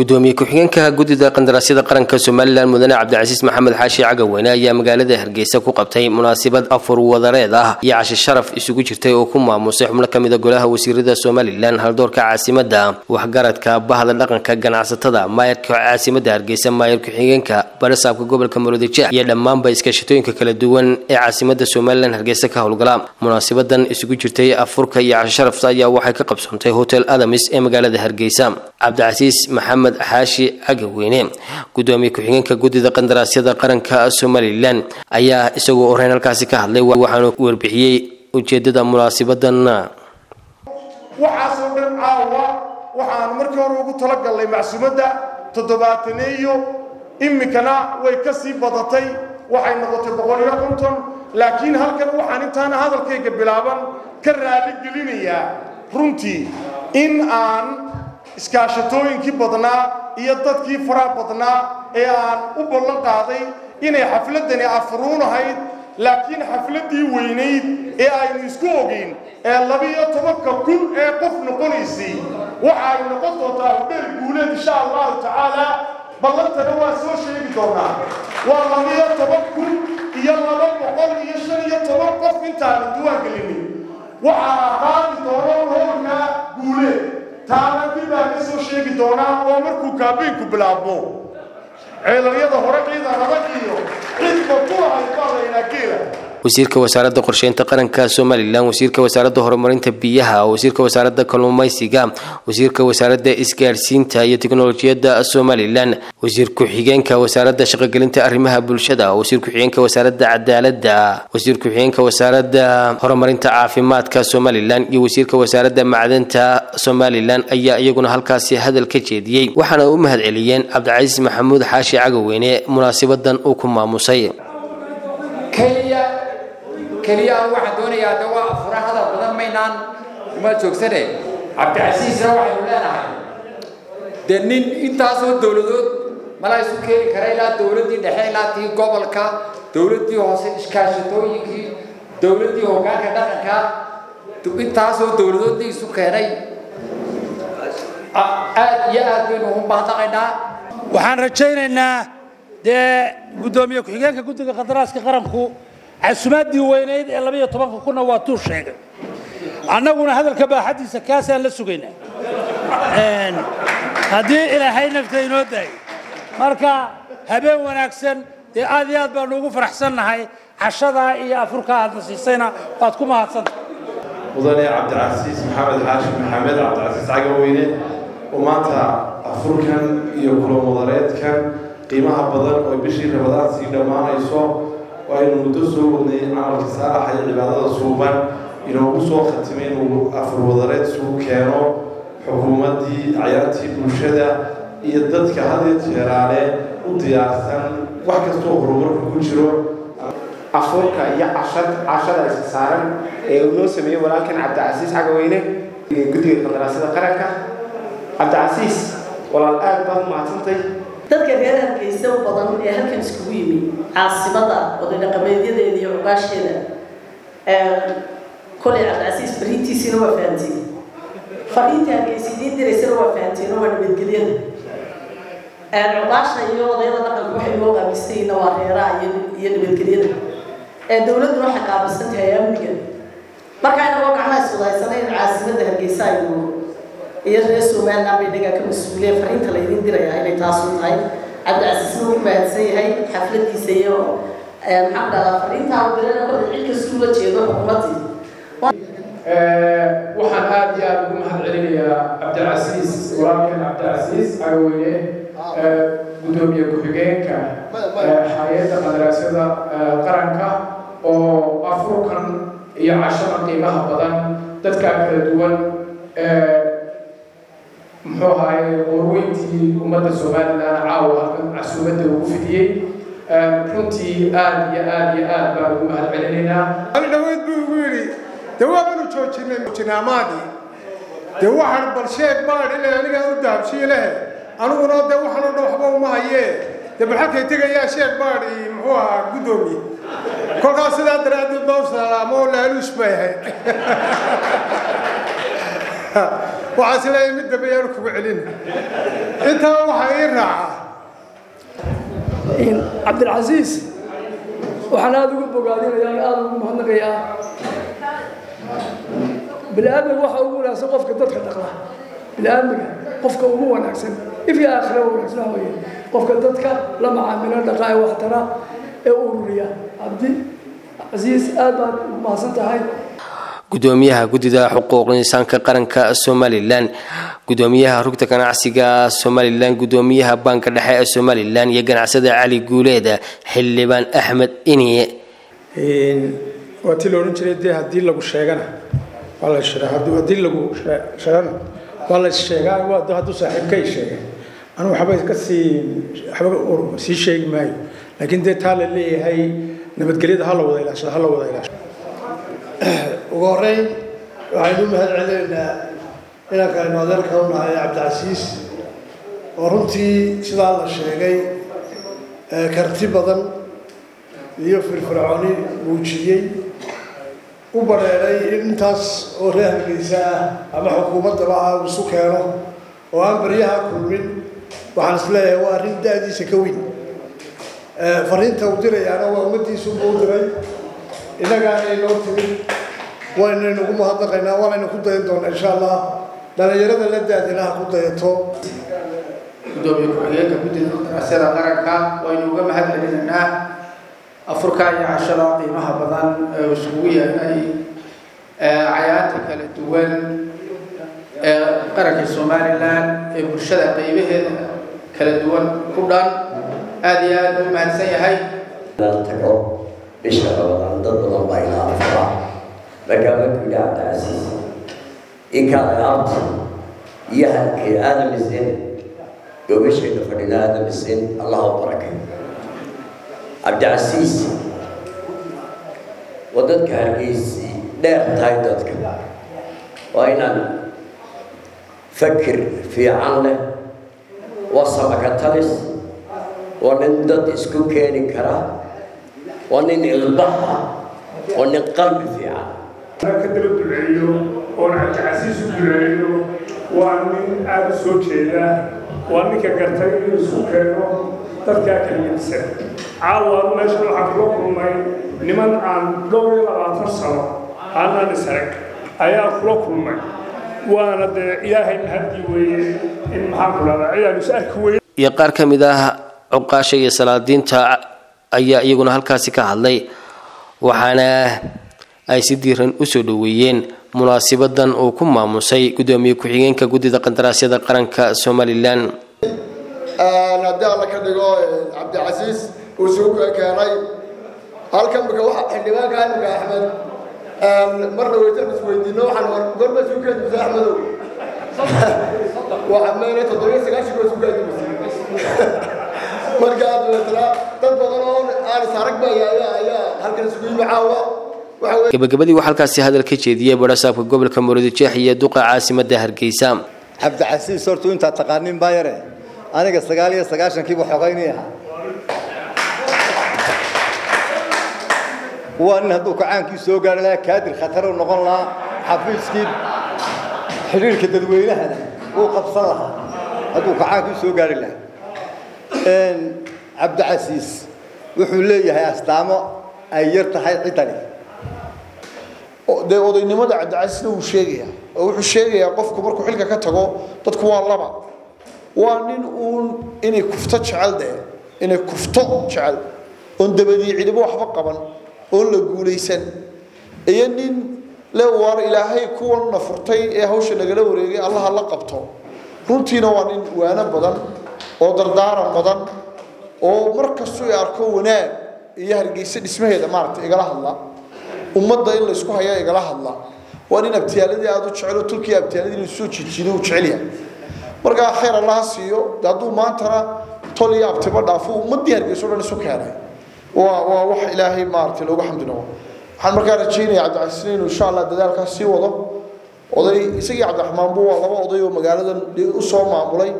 gudoomiye ku-xigeenka guddida qandaraasyada qaranka somalilan mudane cabdicasiis maxamed xaashi cagaweyne ayaa magaalada hargeysa ku qabtay munaasabad afur wadareed ah. Iyo cashi sharaf isugu jirtay oo ku maamusay xubno ka mida golaha wasiirada somalilan haldoorka caasimada waxgaradka bahda dhaqanka ganacsatada maayarka caasimada hargeysa maayar ku-xigeenka barasaabka gobolka murudijeex iyo dhammaanba iskaashatooyinka kala duwan ee caasimada somalilan hargeysa ka howlgala. Munaasabadan isugu jirtay afurka iyo cashi sharafta ayaa waxay ka qabsoontay hotel adamis ee magaalada hargeysa. Cabdicasiis maxamed xaashi cagaweyne gudoomiye ku-xigeenka guddida qandaraasyada qaranka somalilan ayaa isagoo horeyn halkaasi ka hadlay waxaanu warbixiyey ujeedada munaasabadan waxaasoo dhan caawa waxaan markii hore ugu talagalnay macsuumadda toddobaataneeyo iminkana way ka sii badatay waxay noqotay boqol iyo konton. Laakiin halkan waxaan intaana hadalkayga bilaaban ka raali gelinayaa runtii in aan iskaashatooyinkii badnaa iyo dadkii faraha badnaa ee aan u ballan qaaday inay xafladdani afruunahayd laakiin xafladdii weynayd ee aynu isku ogeyn ee labiyo tobanka kun ee qof noqonaysay waxa ay noqon doontaa hudheel guuleed insha allahu tacaala. Ballantana waa soo sheegi doonaa. Waa labiyo toban kun iyo laba boqol iyo shan iyo toban qof intaanu duwaan gelinin. Waxaa qaadi doona hoolka guuleed taana dibaa ka soo sheegi doonaa oo markuu kaabiinku bilaabmo ceelaryada hore ciidan adag iyo cidba ku ahay baa laynaa geela wasiirka wasaaradda qorsheynta qaranka somalilan wasiirka wasaaradda horumarinta biyaha wasiirka wasaaradda kalluumaysiga wasiirka wasaaradda isgaadhsiinta iyo teknolojiyadda somalilan wasiir ku-xigeenka wasaaradda shaqogelinta arrimaha bulshada wasiir ku-xigeenka wasaaradda cadaaladda wasiir ku-xigeenka wasaaradda horumarinta caafimaadka somalilan iyo wasiirka wasaaradda macdanta somalilan ayaa iyaguna halkaasi hadal ka jeediyey. Waxaana u mahad celiyeen cabdicasiis maxamuud xaashi cagaweyne munaasabadan uu ku maamusay keliya aan waxaan doonayaa de waa afura hadal badan maynaan uma joogsane? Cabdicasiisna waxaynu leenahay. Dee nin intaasoo dowladood mala isu keeni kara ilaa dowladdii dhexe ilaa tii gobolka dowladdii hoose iskaashatooyinkii dowladdii hoggaanka dhaqanka intaasoo dowladoodii isu keenay. Aad iyo aad baynu ugu bahdaqaynaa waxaan rajaynaynaa dee guddoomiye ku-xigeenka guddiga qandaraaska qaranku casumaadii weynayd ee labaiyo tobanka kunna waa tuu sheegay. Annaguna hadalka baaxaddiisa kaasaan la sugaynaa. Haddii ilaahay nafta inoo daayay marka habeen wanaagsan dee aad iyo aad baanu ugu faraxsannahay cashadaa iyo afurkaa aadna siisayna waad ku mahadsanta mudane cabdicasiis maxamed xaashi maxamed cabdicasiis cagaweyne oo maanta afurkan iyo kulomadareedkan qiimaha badan oo bishii rabadaan sii dhammaanayso aynu muddo soo wadnay camalka saalaxa iyo cibaadada suuban inoogu soo khatimay inuu afur wadareed isugu keeno xukuumaddii cayaartii bulshada iyo dadka hadee jeeraale u diyaarsan wax kastoo horumarku ku jiro. Afurka iyo cashada isa saaran ee uu noo sameeyey walaalkan cabdicasiis cagaweyne. Guddiga qandaraasyada qaranka. Cabdicasiis walaal aad baad umahadsantay dadka reer hargeysa u badan ee halkan iskugu yimi caasimada oday dhaqameedyadeeda iyo cugaasheeda kolay cabdicasiis fariintiisiina waa fahanteen fariinta hargeysa idiin diraysana waa fahanteen oo waa nabadgelyada. Cugaasha iyo odayada dhaqanka waxay noo qaabilsayna waa reeraha iyo nabadgelyada. Dowladduna waxay qaabilsan tahay amniga. Marka inagoo gacmaha iswadaysana in caasimada hargeysa aynu iyo reer somaliland bay dhagaa ka mas'uuliya fariinta laydin dirayaa inay taasu tahay. Cabdicasiisna uu mahadsan yahay xafladiisa iyo maxaan dhahdaa fariintaa dirana kolle cid kastuu la jeedo xukuumaddii waxaan aad iyo aad ugu mahad celinayaa cabdicasiis walaalkan cabdicasiis cagaweyne gudoomiye ku-xigeenka hay'adda qadaraasyada qaranka oo afurkan iyo cashada qiimaha badan dadka kala duwan muxuu ahaay warweyntii ummadda somalilan caawa halkan casuumadda ugu fidiyey. Runtii aad iyo aad iyo aad baan ugu mahad celinaynaa dhaweyd buu igu yidhi dee waabanu joojinay jinaamaadii dee waxaan bal sheeg baadh ilaa anigaa u dahabshiye lehe? Aniguna dee waxaanoo dhan waxba uma hayee? Dee bal halkay tegayaa sheeg baadh iyo muxuu ahaa guddoomiye kolkaas sidaa daraaddeed baa u salaamo laaluush bay ahayd waxaa is leeyahay mid dambe yaanu kugu celin. Intaa waxaa ii raacaa cabdilcasiis waxaan aada ugu bogaadinayaa aada ugu mahadnaqayaa bini-aadmiga waxa ugu wanaagsan qofka dadka dhaqla bini-aadmiga qofka ugu wanaagsan ifya aakhira wanaagsan waxa weeye. Qofka dadka la macaamilo dhaqa ee waxtara ee ururiya cabdi casiis aad baad mahadsan tahay gudoomiyaha guddida xuquuqul insaanka qaranka somalilan gudoomiyaha rugta ganacsiga somalilan gudoomiyaha baanka dhexe ee somalilan iyo ganacsada cali guuleed xildhibaan axmed iniye. Waa tii la odhan jiray dee haddii lagu sheegana? Waa la haddii lagu sheegana? Waa la sheegaa hadduu saaxiibkay sheegay? Anigu waxba ka sii waxba sii sheegi maayo. Laakiin dee taa la leeyahay nabadgelyada ha la wada ilaashado ha la wada ilaashado ugu horeyn waxaynu u mahad celinaynaa inaan kaynu adeerka u nahay cabdicasiis. Oo runtii sidaa la sheegay karti badan iyo firfircooni muujiyey u bareeray in intaas oo reer hargeysa ah ama xukuumaddaba ah isu keeno oo aan baryaha kulmin waxaan is leeyahay waa arrin da-diisa ka weyn. Fariinta uu dirayaana waa ummaddiisuba u diray innagaana inoo timid waynaynu ugu mahadnaqaynaa waanaynu ku dayan doonaa insha allah dhallinyarada la daadina ha ku dayato. Gudoomiye ku-xigeenka guddida qandaraasyada qaranka waynu uga mahad celinaynaa afurka iyo cashada qiimaha badan ee uu isugu yeelay cayaanta kala duwan ee qaranka somalilan ee bulshada qaybaheeda kala duwan ku dhan aada iyo aada u mahadsan yahay. Tago bisha ramadaan dad badan baa ilaa afura markuu yidhi cabdicasiis inkaa alaabta iyo halkii aadam isin gobashayna fadhina aadam isin allah u barakay cabdicasiis waa dadka hargeysii dheer tahay dadka waa inaan fakir fiican leh waa samaka talis waa nin dad isku keeni kara waa nin ilbaha waa nin qalbi ka daba duceeyo oon cabdicasiis u duceeyo waa nin aada u soo jeeda. Waa ninka gartay inuu isku keeno. Dadkaa kala gedisan caawa meeshan waxaan kula kulmay niman aan dhowr iyo labaatan sano aanaan isarag ayaa kula kulmay. Waana dee ilaahay mahadii weeye in maxaan ku dhahdaa ciyaanu is arki weye iyo qaar ka mid ah cuqaasha iyo salaadiinta ayaa iyaguna halkaasi ka hadlay. Waxaana ay si diiran u soo dhoweeyeen munaasibadan uu ku maamusay gudoomiye ku-xigeenka guddida qandaraasyada qaranka somalilan. Haddii alla ka dhigo cabdicasiis uu isugu keenay halkan mika xildhibaanka imika axmed mar dhaweytan isweydiino waxaan gorma isugu keeni mase axmedow waxa meelay toddobiyo sagaashan koo isugu keeni mase markaa dabeetana dad badan oo aan is arag ayaa ayaa halkan isugu yimi caawa gabagabadii waxaa halkaasi hadal ka jeediyey barasaabka gobolka murudijeex iyo duqa caasimada hargeysa. Cabdicasiis hortu intaad taqaanin baa yare. Aniga sagaal iyo sagaashankiiba xogaynii ahaa waa nin hadduu kacaankii soo gaari lahaa kaadir khataruu noqon lahaa xafiiskii xidhiirka dadweynahana wuu qabsan lahaa hadduu kacaankii soo gaari lahaa cabdicasiis wuxuu leeyahay astaamo ay yar tahay ciddani dee odaynimada cabdicasiisna wuu sheegayaa oo wuxuu sheegayaa qofku markuu xilka ka tago dadku waa laba. Waa nin uun inay kufto jecel inay kufto jecel oon dabadii cidibo waxba qaban oon la guulaysan. Iyo nin le waar ilaahay kuwanna furtay ee hawsha nagala wareegay allaha la qabto. Runtiina waa nin waano badan oo dardaaran badan oo mar kastuu i arko wanaag iyo hargeysa dhismaheeda maaragtay igala hadla ummadda in laysku hayaa igala hadla. Waa nin abtiyaaladii aada u jecelo tulkii abtiyaaladii inuu soo jijiido uu jecel yahay markaa khayr allaha siiyo hadduu maantana tol iyo abtiba dhaafo ummaddii hargeyso dhan isu keenay. Waa waa wax ilaahay maaragtay loogu xamdi noqo waxaan markaa rajaynaya cabdicasiis inuu insha allah dadaalkaas sii wado. Oday isagii cabdiraxmaanbu waa laba oday oo magaaladan u soo maamulay.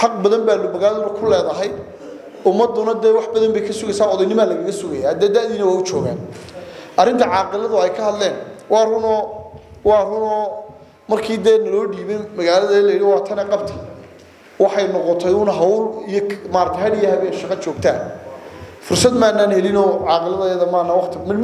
Xaq badan baa magaaladuna ku leedahay. Ummaduna dee wax badan bay ka sugaysaa odaynimaa lagaga sugaya dee da-diina waa u joogaan arrinta caaqiladu ay ka hadleen waa runoo waa runoo markii dee naloo dhiibay magaalada la yidhi waa tana qabta waxay noqotay un hawl iyo maarata had iyo habeen shaqo joogtaa fursad maanaan helinoo caaqiladeeda maana waqti midmid